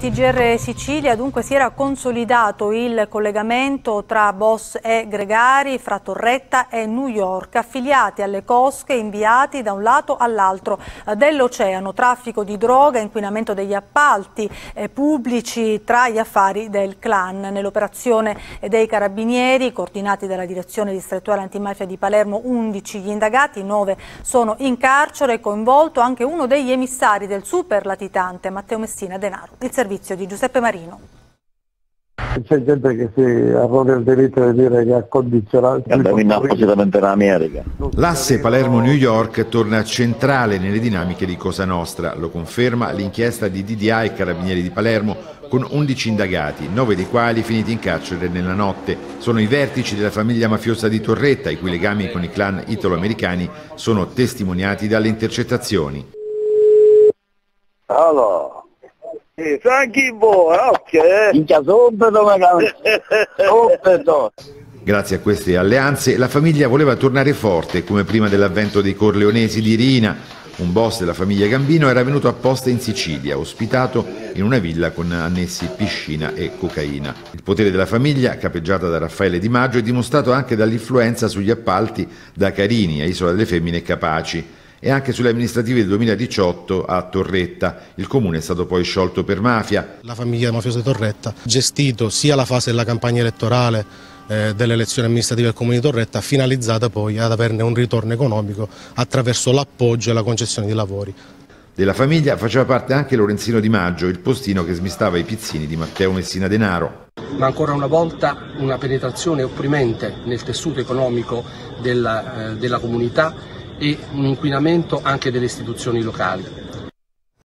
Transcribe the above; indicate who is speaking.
Speaker 1: TGR Sicilia dunque si era consolidato il collegamento tra boss e gregari, fra Torretta e New York, affiliati alle cosche inviati da un lato all'altro dell'oceano, traffico di droga, inquinamento degli appalti eh, pubblici tra gli affari del clan. Nell'operazione dei carabinieri, coordinati dalla direzione distrettuale antimafia di Palermo, 11 gli indagati, 9 sono in carcere, coinvolto anche uno degli emissari del super latitante Matteo Messina Denaro il servizio di Giuseppe Marino.
Speaker 2: C'è gente che si arroga il diritto di dire che ha condizionato.
Speaker 3: Andiamo in appositamente.
Speaker 4: L'asse Palermo-New York torna centrale nelle dinamiche di Cosa Nostra, lo conferma l'inchiesta di DDA e Carabinieri di Palermo con 11 indagati, 9 dei quali finiti in carcere nella notte. Sono i vertici della famiglia mafiosa di Torretta, i cui legami con i clan italo-americani sono testimoniati dalle intercettazioni.
Speaker 3: Allora.
Speaker 5: Sì, Franchi buono, ok.
Speaker 3: Minchia subito magari. subito.
Speaker 4: Grazie a queste alleanze la famiglia voleva tornare forte come prima dell'avvento dei Corleonesi di Rina. Un boss della famiglia Gambino era venuto apposta in Sicilia, ospitato in una villa con annessi piscina e cocaina. Il potere della famiglia, capeggiata da Raffaele Di Maggio, è dimostrato anche dall'influenza sugli appalti da Carini a Isola delle Femmine Capaci e anche sulle amministrative del 2018 a Torretta. Il comune è stato poi sciolto per mafia.
Speaker 6: La famiglia mafiosa di Torretta ha gestito sia la fase della campagna elettorale eh, delle elezioni amministrative del comune di Torretta, finalizzata poi ad averne un ritorno economico attraverso l'appoggio e la concessione di lavori.
Speaker 4: Della famiglia faceva parte anche Lorenzino Di Maggio, il postino che smistava i pizzini di Matteo Messina Denaro.
Speaker 7: Ma ancora una volta una penetrazione opprimente nel tessuto economico della, eh, della comunità e un inquinamento anche delle istituzioni locali.